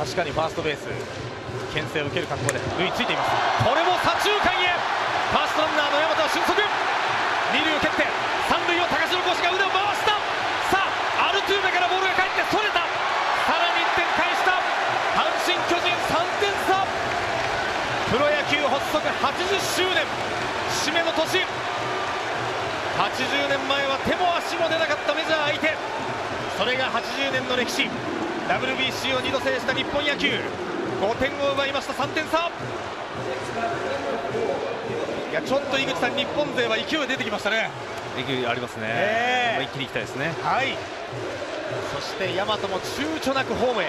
確かにファーストベース牽制を受ける格好で塁ついています。これも左中間へ。ファーストランナーの山田は俊足。二塁を蹴って三塁を高城コーチが腕を回した。さあアルトゥーベからボールが返ってそれた。さらに1点返した。阪神・巨人3点差。プロ野球発足80周年。節目の年。80年前は手も足も出なかったメジャー相手。それが80年の歴史。WBC を2度制した日本野球。5点を奪いました。3点差。いやちょっと井口さん日本勢は勢い出てきましたね。勢いありますね、え。ー一気にいきたいですね。はい。そして大和も躊躇なくホームへ